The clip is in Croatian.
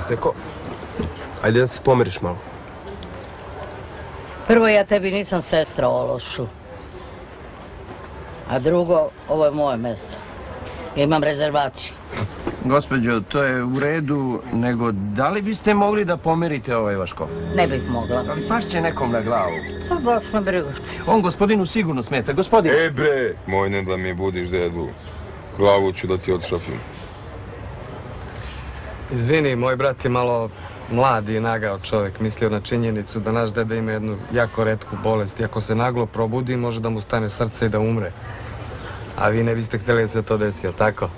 Seko, ajde da se pomiriš malo. Prvo, ja tebi nisam sestra Ološu. A drugo, ovo je moje mjesto. Imam rezervaciju. Gospođo, to je u redu, nego da li biste mogli da pomerite ovaj vaš kof? Ne bih mogla. Ali paš će nekom na glavu. Pa baš me briga. On gospodinu sigurno smeta. Gospodin, E bre, moj ne da mi budiš dedu. Glavu ću da ti odšrafim. Izvini, moj brat je malo mlad i nagao čovjek. Mislio na činjenicu da naš deda ima jednu jako retku bolest i ako se naglo probudi može da mu stane srce i da umre. A vi ne biste htjeli da se to desi, jel tako?